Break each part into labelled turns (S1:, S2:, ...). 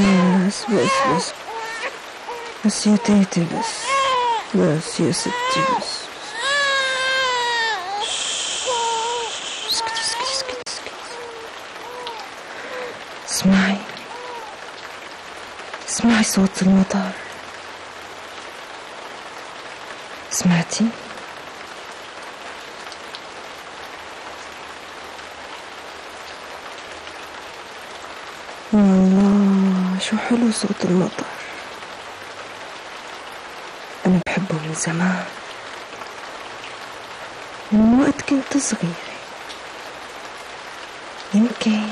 S1: بس بس بس بس يا تيتي بس بس يا ستي بس اسكتي اسكتي اسكتي اسكتي اسمعي اسمعي صوت المطر سمعتي والله شو حلو صوت المطر. أنا بحبه من زمان. من وقت كنت صغيرة. يمكن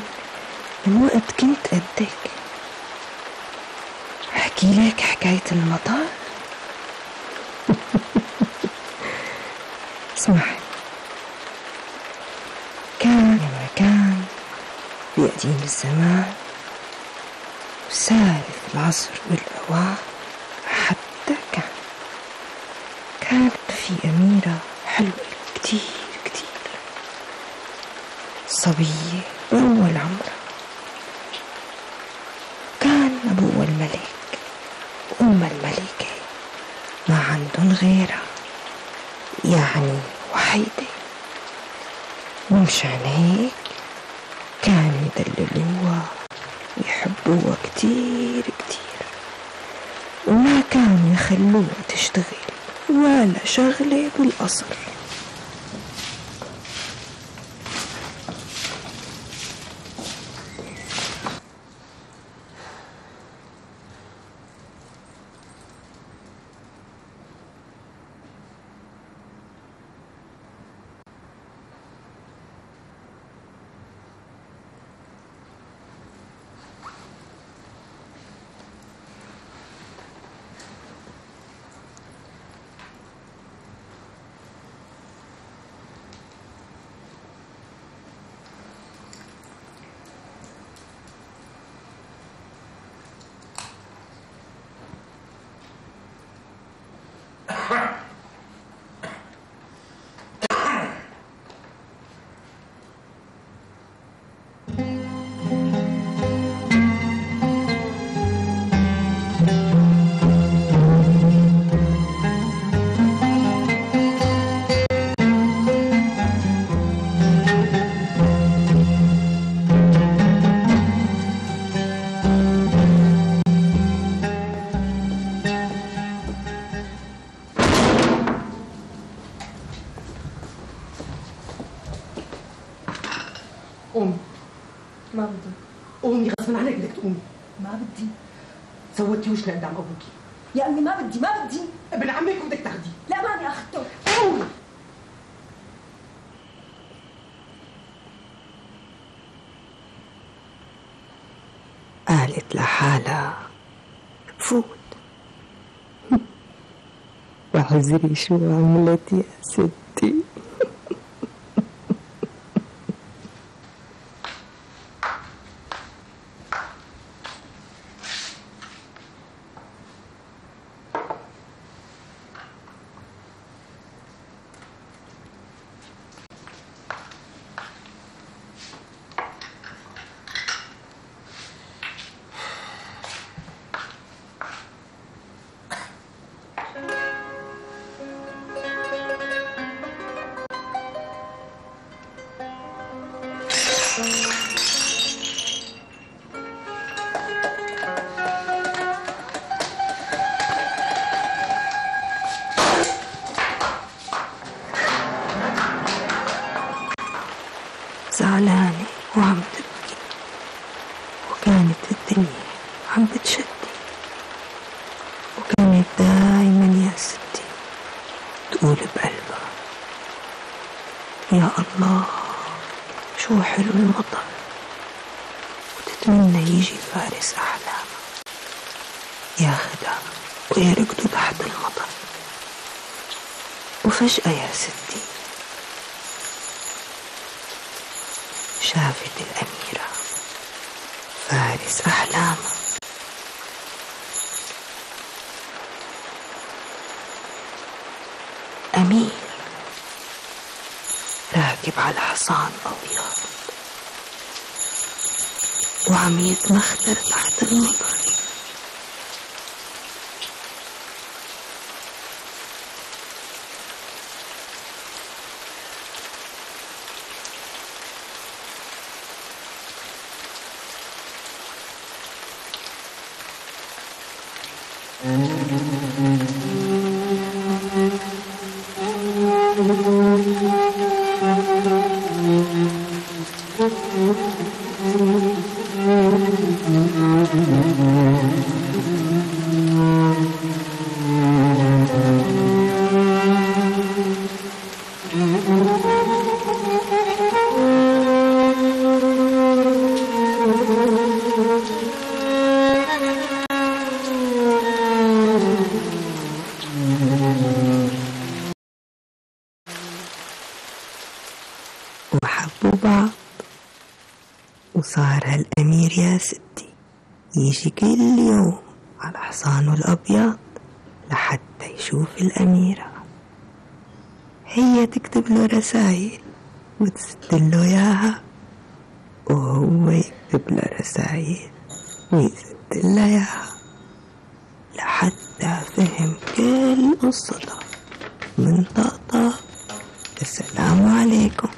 S1: من وقت كنت قدك. أحكي لك حكاية المطر؟ اسمعي كان يا كان في قديم الزمان. وسالف العصر والأوان حتى كان كانت في أميرة حلوة كتير كتير. صبية بأول عمرها كان أبوها الملك وأم الملكة ما عندهم غيرها يعني وحيدة ومشان هيك كانوا يدللوها ويحبوها كتير كتير وما كانوا يخلوها تشتغل ولا شغلة بالقصر crap. لحالها. فوت. واعذري شو عملت يا ستي زعلانة وعم تبكي. وكانت الدنيا عم بتشتي. وكانت دايما يا ستي تقول بقلبها يا الله شو حلو المطر وتتمنى يجي فارس أحلامها. ياخدها ويركضوا تحت المطر. وفجأة يا ستي شافت الأميرة فارس أحلامها أمير راكب على حصان أبيض. وعم يتمخدر تحت المطر. Mm-hmm. يجي كل يوم على حصانه الأبيض لحتى يشوف الأميرة. هي تكتب له رسايل وتسد له إياها. وهو يكتب لها رسايل ويسد لها إياها. لحتى فهم كل قصتها من طقطق السلام عليكم.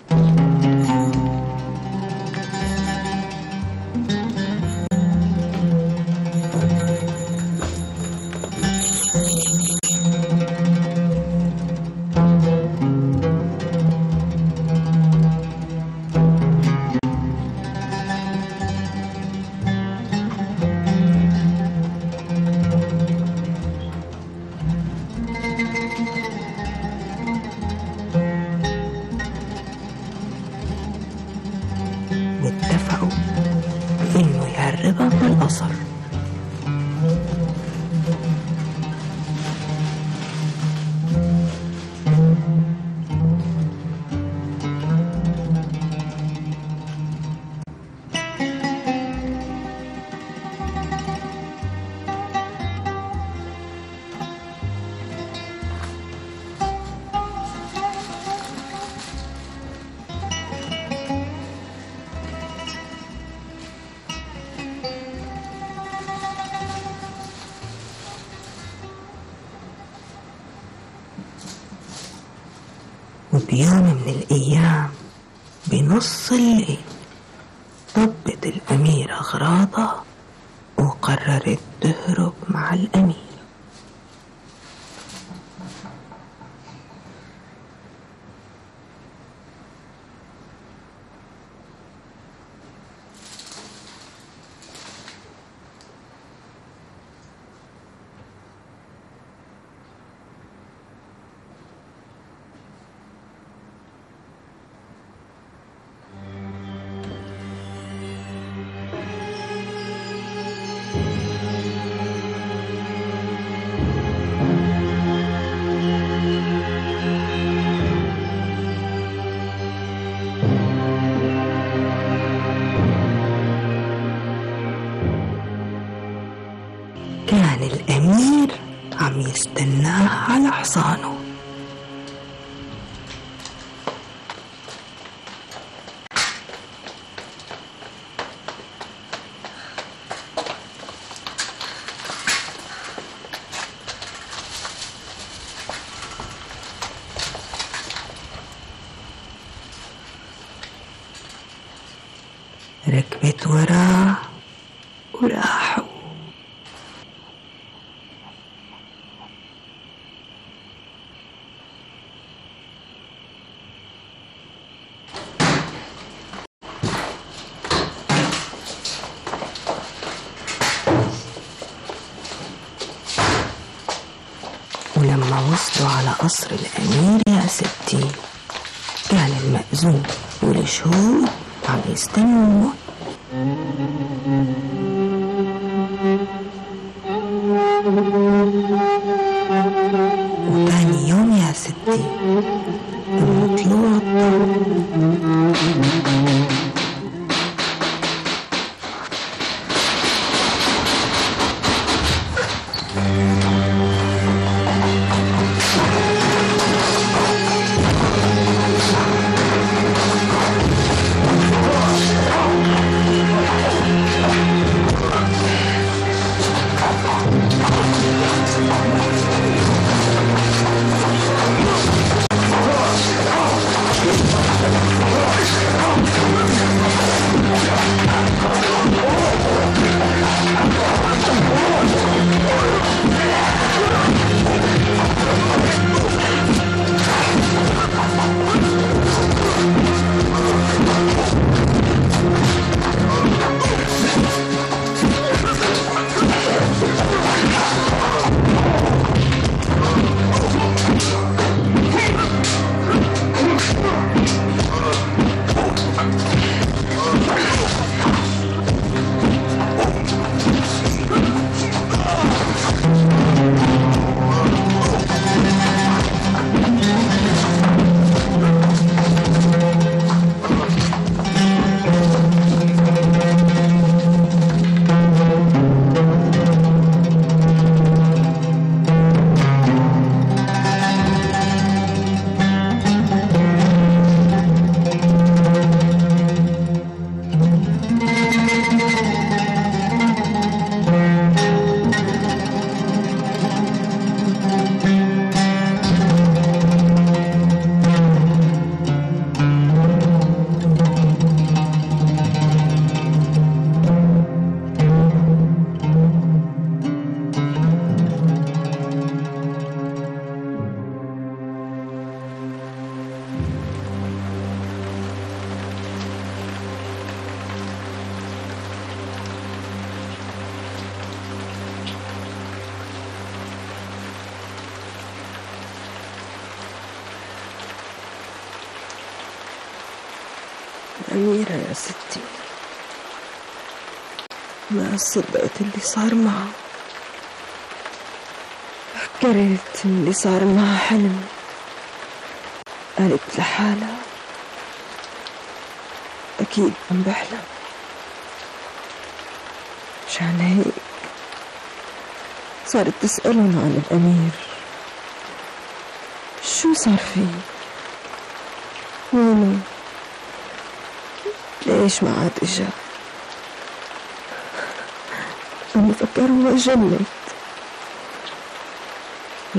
S1: وبيوم من الأيام بنص الليل. طبت الأميرة أغراضها وقررت تهرب مع الأمير. كان قصر الأمير يا ستي. كان المأذون والشهود عم يستنوا الأميرة يا ستي. ما صدقت اللي صار معه. فكرت اللي صار معها حلم. قالت لحالها. أكيد عم بحلم. مشان هيك صارت تسألهم عن الأمير. شو صار فيه؟ وينه ليش ما عاد إجا. أنا فكروا جنت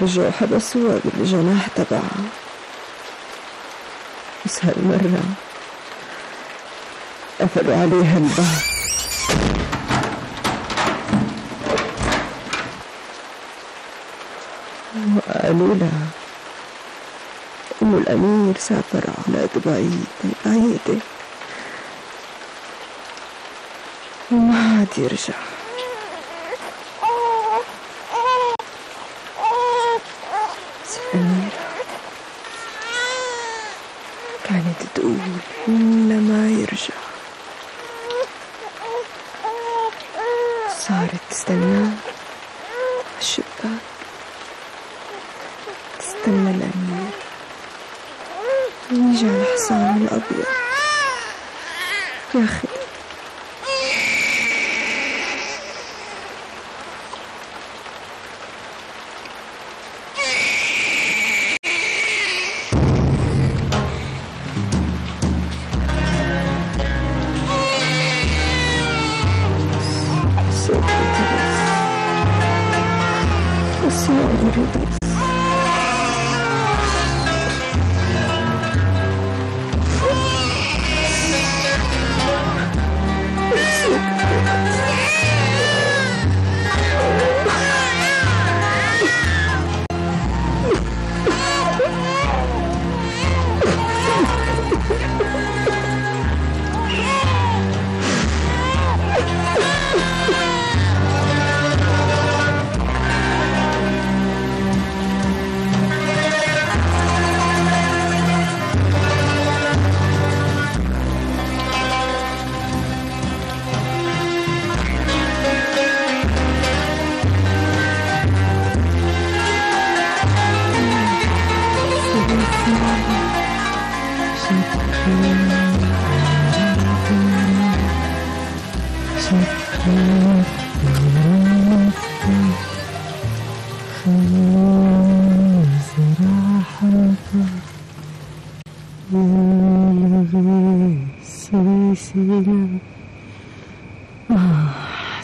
S1: رجعوا حبسوها بالجناح تبعها بس هالمرة قفلوا عليها الباب وقالوا لها إنه الأمير سافر على دبي. بعيدة وما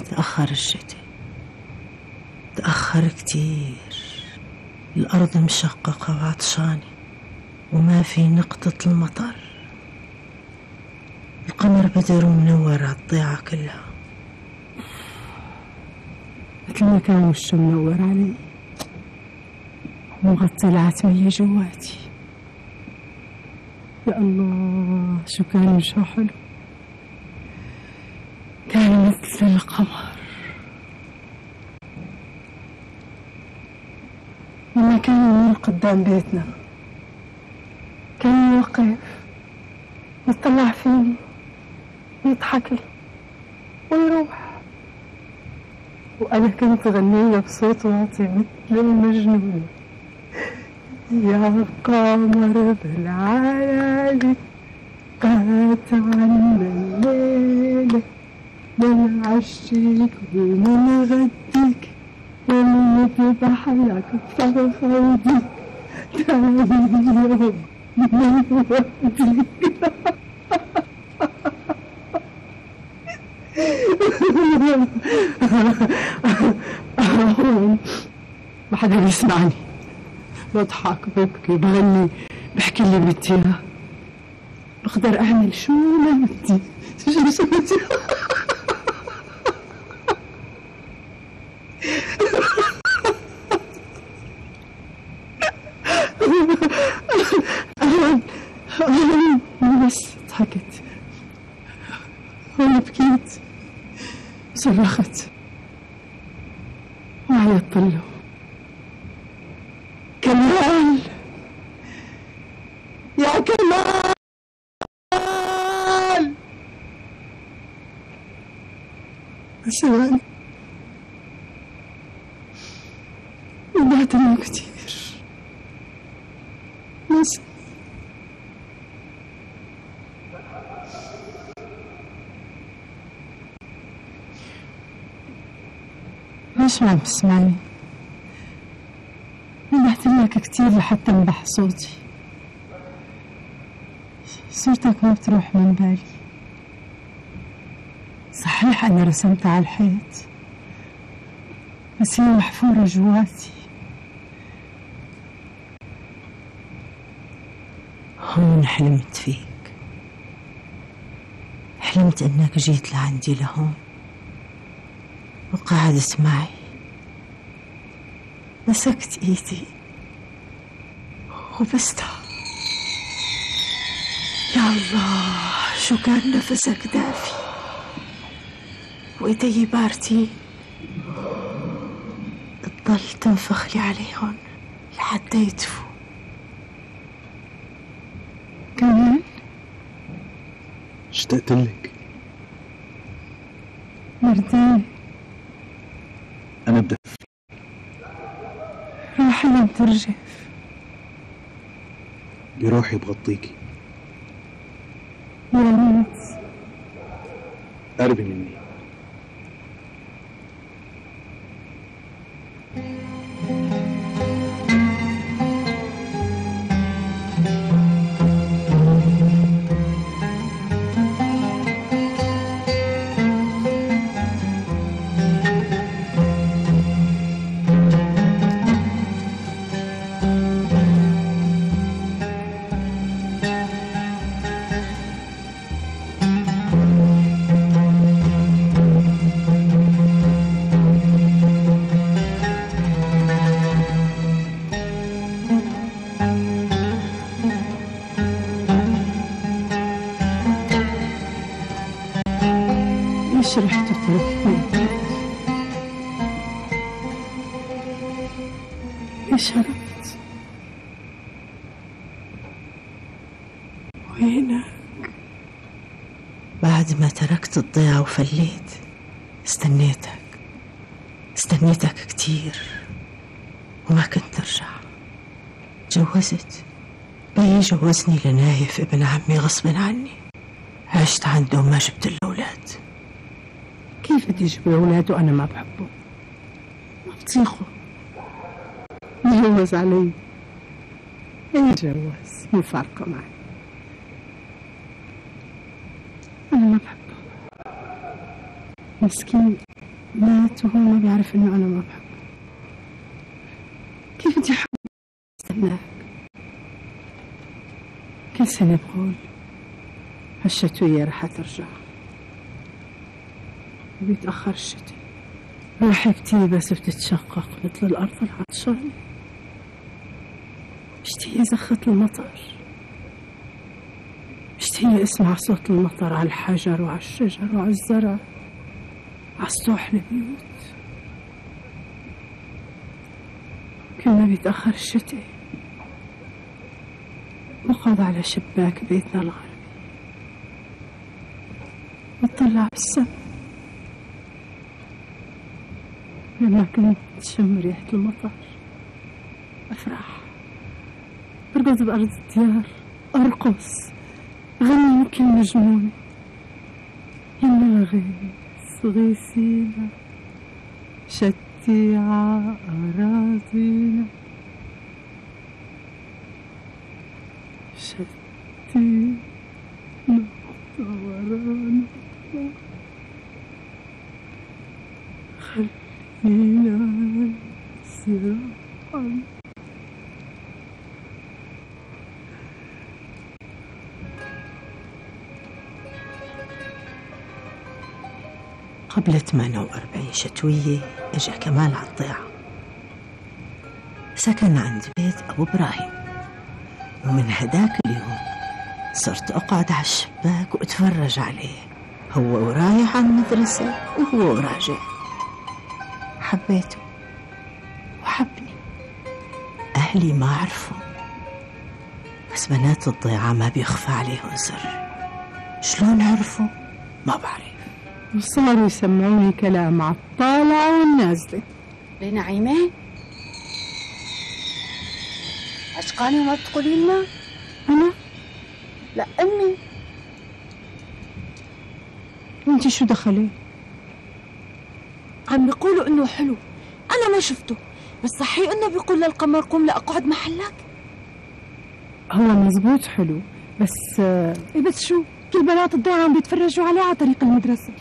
S2: تأخر الشتاء. تأخر كتير. الأرض مشققة وعطشانة. وما في نقطة المطر. القمر بدر ومنور عالضيعة كلها.
S3: مثل ما كان وشه منور علي. ومغطي العتمية جواتي. يا الله شو كان وشه حلو. كان مثل القمر. لما كان يمر قدام بيتنا. يوقف يطلع فيني يضحك لي ويروح وأنا كنت غنية بصوت واطي مثل المجنون. يا قمر بالعالي قات عنا الليلة من عشيك ومن غديك ومن يذبح لك فرخودي تاني يوم. وديك ما حدا بيسمعني بضحك ببكي بغني بحكي اللي بدي إياه. بقدر أعمل شو ما بدي. شو بدي صرخت. وعلى طلو كمال. يا كمال. ثواني وبعد موقتي. ما عم تسمعني؟ ندهت لك كتير لحتى أنبح صوتي. صورتك ما بتروح من بالي. صحيح أنا رسمتها على الحيط بس هي محفورة جواتي.
S1: هون حلمت فيك. حلمت إنك جيت لعندي لهون. وقعدت معي. مسكت إيدي. وبستها. يا الله شو كان نفسك دافي؟ وايدي بارتين تضل تنفخ لي عليهم لحتى يدفوا
S3: كمان
S4: اشتقت لك؟
S3: مرتين
S4: أنا بدي
S3: روحي لم ترجف
S4: بروحي بغطيكي.
S3: يا ريت.
S4: قربي مني.
S1: جوزني لنايف ابن عمي غصب عني. عشت عنده وما جبت له أولاد
S3: كيف بدي أجيب الأولاد وأنا ما بحبه؟ ما بطيقه تجوز علي. اي جواز مو فارقه معي. أنا ما بحبه. مسكين. مات وهو ما بيعرف إنه أنا ما بحبه كيف بدي احب استناك سنه بقول هالشتوية رح ترجع. وبيتأخر الشتاء روحي كتير بس بتتشقق. مثل الأرض العطشانة مشتهية زخة المطر. مشتهية اسمع صوت المطر على الحجر وعلى الشجر وعلى الزرع. على سطوح البيوت. كل ما بيتأخر الشتاء بقعد على شباك بيتنا الغربي بطلع بالسما لما كنت شم ريحة المطر أفرح. أرقص بأرض الديار أرقص. غني مثل مجنونة يلا غيث غيثينا شتي ع أراضينا.
S1: قبل 48 شتوية إجا كمال على الضيعة. سكن عند بيت أبو إبراهيم. ومن هداك اليوم صرت أقعد على الشباك وأتفرج عليه. هو ورايح على المدرسة وهو وراجع. حبيته وحبني. أهلي ما عرفوا بس بنات الضيعة ما بيخفى عليهم سر. شلون عرفوا؟ ما بعرف.
S3: وصاروا يسمعوني كلام على الطالعة والنازلة.
S1: لنعيمة عشقاني وما بتقولي لنا
S3: أنا؟
S1: لا أمي
S3: وانت شو دخلي؟
S5: عم بيقولوا إنه حلو. أنا ما شفته. بس صحيح إنه بيقول للقمر قوم لأقعد محلك؟
S3: هو مزبوط حلو بس آه، إيه بس شو؟ كل بنات الضوء عم بيتفرجوا عليه على طريق المدرسة.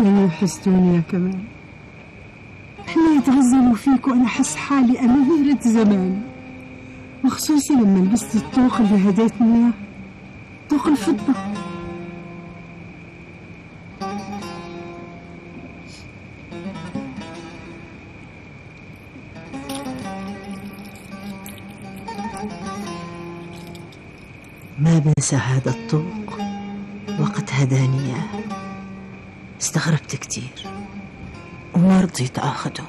S3: كانوا يحسدوني كمان. إحنا يتغزلوا فيك وأنا احس حالي اميرة زمان. وخصوصي لما لبست الطوق اللي هديتني إياه. طوق الفضة.
S1: ما بنسى هذا الطوق؟ وقت هداني إياه. استغربت كتير. وما رضيت آخده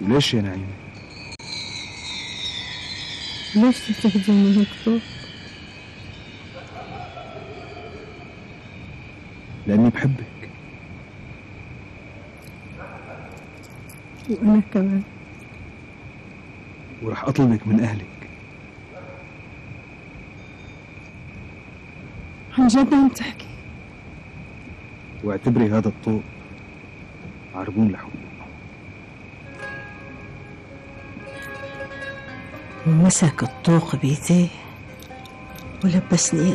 S4: وليش يا نعيمة؟
S3: ليش تستخدمي هيك طوق؟
S4: لأني بحبك.
S3: وأنا كمان.
S4: ورح أطلبك من أهلك.
S3: عن جد عم تحكي؟
S4: واعتبري هذا الطوق عربون لحبك
S1: ومسك الطوق بيديه ولبسني.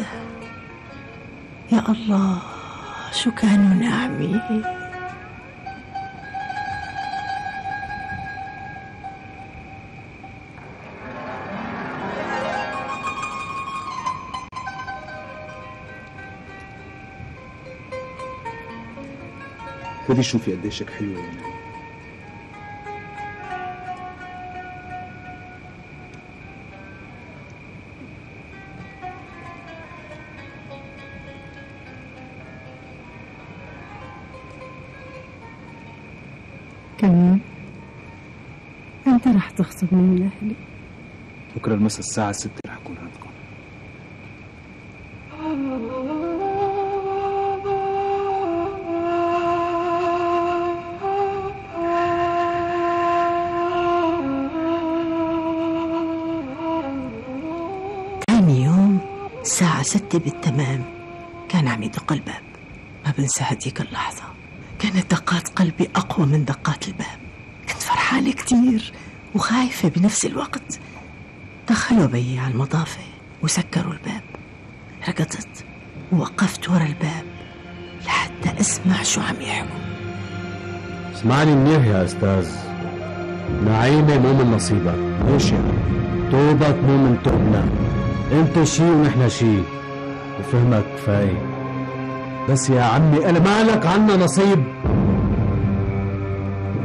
S1: يا الله شو كانوا ناعمين
S4: خذي شوفي قديشك حلوة يا نعيمة
S3: كمان. أنت رح تخطبني من أهلي
S4: بكرة المساء الساعة 6
S1: الساعة ستة بالتمام. كان عم يدق الباب. ما بنسى هديك اللحظة. كانت دقات قلبي أقوى من دقات الباب. كنت فرحانة كتير وخايفة بنفس الوقت. دخلوا بي على المضافة وسكروا الباب. ركضت ووقفت ورا الباب لحتى أسمع شو عم يحكوا.
S6: اسمعني منيح يا أستاذ. نعيمة مو من نصيبك.
S4: نعيمة؟
S6: توبك مو من توبنا. انت شي ونحن شي. وفهمك كفاية. بس يا عمي أنا ما لك عنا نصيب.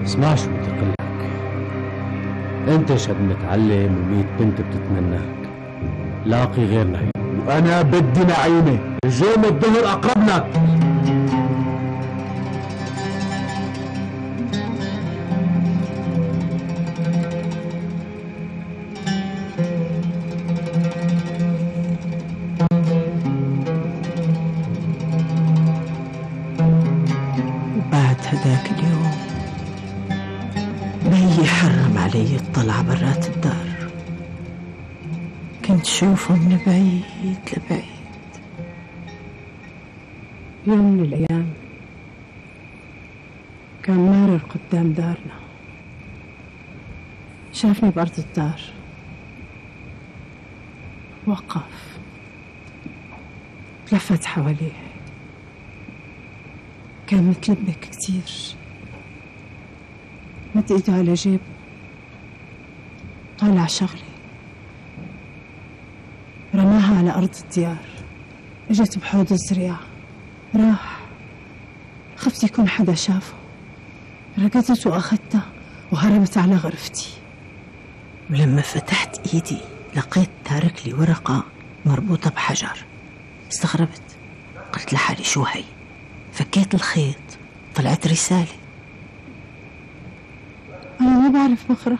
S6: اسمع شو بدي أقول لك. انت شاب متعلم وميت بنت بتتمناك. لاقي غير
S4: وأنا بدي نعيمة.
S6: اليوم الظهر اقرب لك
S1: برات الدار. كنت شوفه من بعيد لبعيد.
S3: يوم من الأيام كان مارر قدام دارنا. شافني بأرض الدار. وقف. لفت حواليه. كان متلبك كتير مد ايده على جيبه طالع شغلة رماها على أرض الديار. إجت بحوض الزريعة راح خفت يكون حدا شافه. ركضت وأخذتها وهربت على غرفتي.
S1: ولما فتحت إيدي لقيت تارك لي ورقة مربوطة بحجر. استغربت قلت لحالي شو هي؟ فكيت الخيط طلعت رسالة.
S3: أنا ما بعرف أقرأ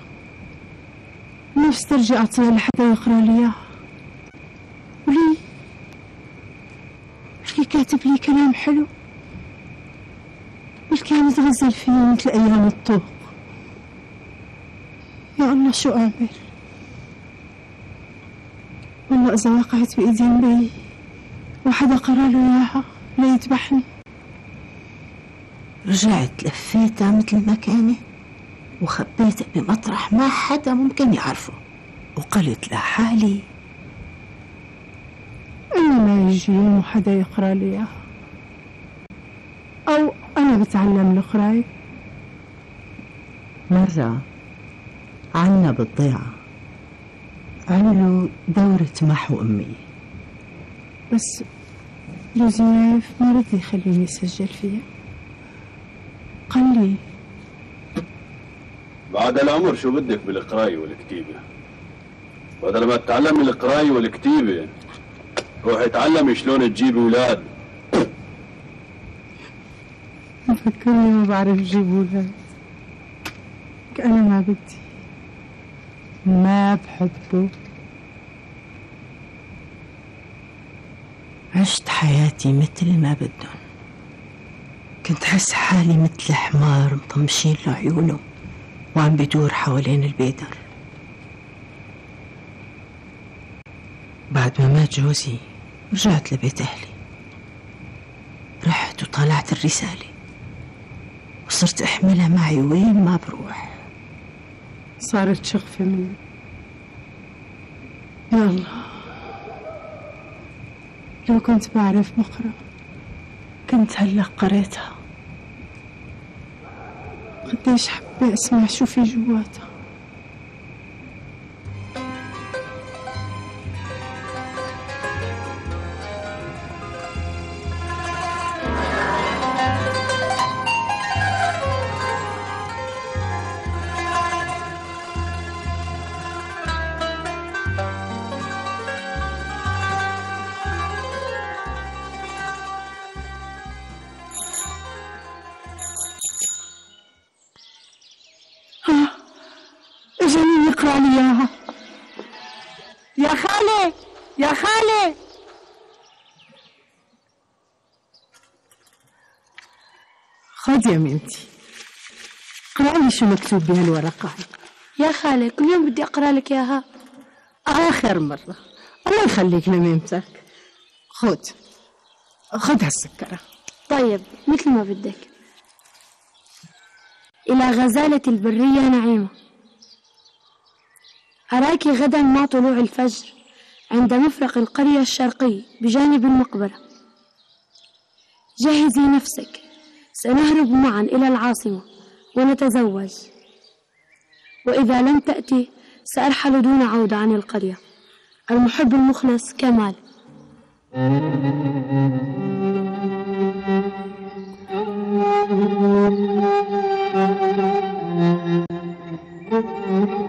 S3: نفسي ترجع أعطيها لحدا يقرأ لي. إياها ولي؟ في كاتب لي كلام حلو؟ والكان يتغزل فيه مثل أيام الطوق؟ يا الله شو أعمل والله إذا وقعت بإيدين بي وحدا قرأ له إياها ليذبحني
S1: رجعت لفيتها مثل ما كانت. وخبيتها بمطرح ما حدا ممكن يعرفه. وقلت لحالي
S3: أنا ما يجي يوم وحدا يقرأ لي إياها أو أنا بتعلم القراية
S1: مرة عنا بالضيعة عملوا دورة محو أمي.
S3: بس لوزياف ما رضي يخليني أسجل فيها. قال لي
S7: بعد العمر شو بدك بالقراية والكتيبة؟ بدل ما تتعلمي القراية والكتيبة روحي اتعلمي شلون تجيبي أولاد.
S3: فكرني ما بعرف جيب ولاد أنا ما بدي. ما بحبه.
S1: عشت حياتي مثل ما بدهم. كنت حس حالي مثل حمار مطمشين له عيونه وعم بدور حوالين البيدر بعد ما مات جوزي رجعت لبيت أهلي. رحت وطالعت الرسالة. وصرت أحملها معي وين ما بروح.
S3: صارت شغفة مني. يا الله. لو كنت بعرف بقرأ كنت هلأ قريتها. قديش حابة أسمع شو في جواتها. يا بنتي اقرأ لي شو مكتوب بهالورقة
S8: يا خالي كل يوم بدي أقرأ لك إياها.
S3: آخر مرة. الله يخليك لميمتك خذ. خذ هالسكرة.
S8: طيب مثل ما بدك. إلى غزالة البرية نعيمة. أراك غدا مع طلوع الفجر عند مفرق القرية الشرقي بجانب المقبرة. جهزي نفسك. سنهرب معا إلى العاصمة ونتزوج. وإذا لم تأتي سأرحل دون عودة عن القرية. المحب المخلص كمال.
S1: مرت